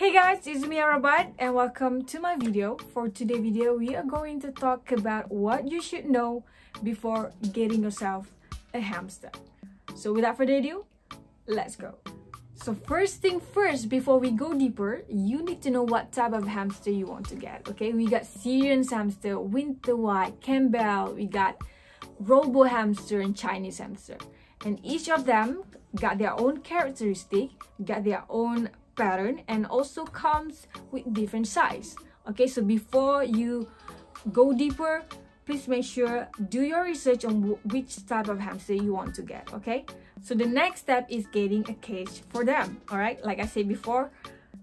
Hey guys, it's me Arabat and welcome to my video. For today's video, we are going to talk about what you should know before getting yourself a hamster. So without further ado, let's go. So first thing first, before we go deeper, you need to know what type of hamster you want to get, okay? We got Syrian hamster, winter white, Campbell, we got Robo hamster and Chinese hamster. And each of them got their own characteristic, got their own pattern and also comes with different size. Okay, so before you go deeper, please make sure do your research on which type of hamster you want to get, okay? So the next step is getting a cage for them, all right? Like I said before,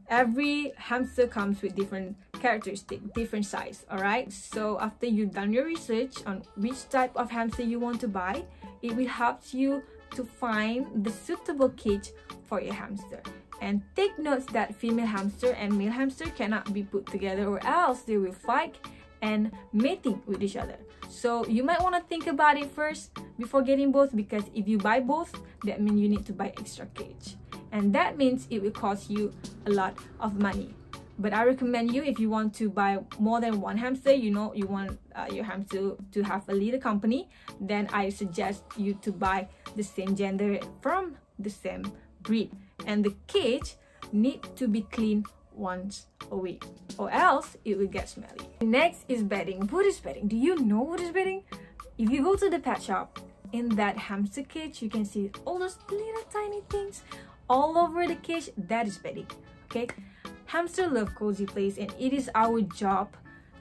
every hamster comes with different characteristic, different size, all right? So after you've done your research on which type of hamster you want to buy, it will help you to find the suitable cage for your hamster. And take notes that female hamster and male hamster cannot be put together or else they will fight and mating with each other. So you might want to think about it first before getting both because if you buy both, that means you need to buy extra cage. And that means it will cost you a lot of money. But I recommend you if you want to buy more than one hamster, you know, you want uh, your hamster to have a little company, then I suggest you to buy the same gender from the same breed. And the cage need to be cleaned once a week or else it will get smelly. Next is bedding. What is bedding? Do you know what is bedding? If you go to the pet shop, in that hamster cage, you can see all those little tiny things all over the cage. That is bedding, okay? Hamster love cozy place and it is our job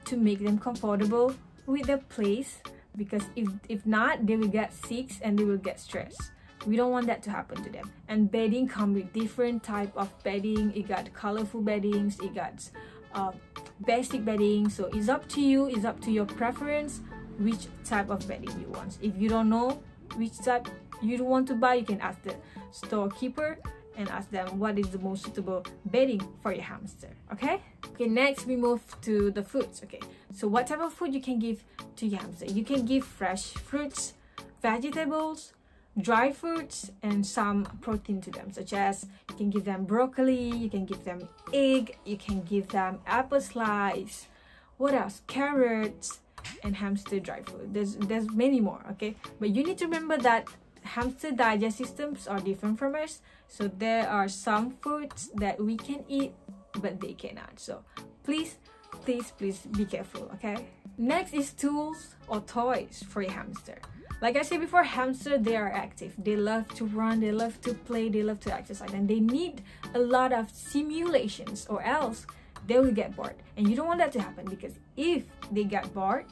to make them comfortable with the place because if, if not, they will get sick and they will get stressed we don't want that to happen to them. And bedding come with different type of bedding. It got colorful beddings. It got uh, basic bedding. So it's up to you. It's up to your preference which type of bedding you want. If you don't know which type you want to buy you can ask the storekeeper and ask them what is the most suitable bedding for your hamster. Okay? Okay next we move to the foods okay so what type of food you can give to your hamster? You can give fresh fruits vegetables dry fruits and some protein to them such as you can give them broccoli you can give them egg you can give them apple slice what else? Carrots and hamster dry food there's there's many more okay? But you need to remember that hamster digestive systems are different from us. So there are some foods that we can eat but they cannot. So please please please be careful okay? Next is tools or toys for your hamster like I said before, hamster, they are active. They love to run, they love to play, they love to exercise, and they need a lot of simulations or else they will get bored. And you don't want that to happen because if they get bored,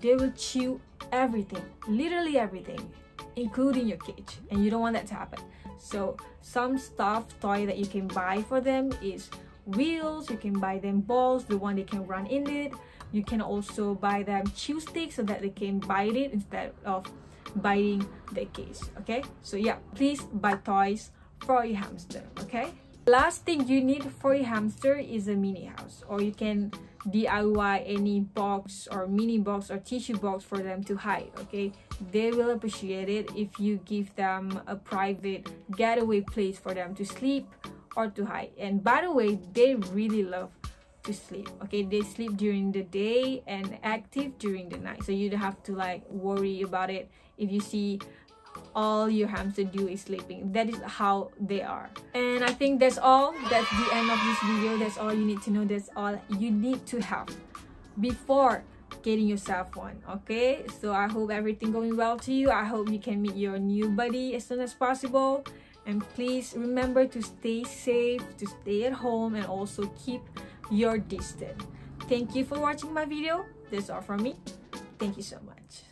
they will chew everything, literally everything, including your cage. And you don't want that to happen. So some stuff, toy that you can buy for them is wheels, you can buy them balls, the one they can run in it, you can also buy them chew sticks so that they can bite it instead of biting the cage okay? So yeah please buy toys for your hamster okay? Last thing you need for your hamster is a mini house or you can DIY any box or mini box or tissue box for them to hide okay? They will appreciate it if you give them a private getaway place for them to sleep or to hide. And by the way they really love to sleep. Okay they sleep during the day and active during the night. So you don't have to like worry about it. If you see all your hamster do is sleeping. That is how they are. And i think that's all. That's the end of this video. That's all you need to know. That's all you need to have before getting yourself one okay? So i hope everything going well to you. I hope you can meet your new buddy as soon as possible. And please remember to stay safe to stay at home and also keep your distance. Thank you for watching my video. That's all from me. Thank you so much.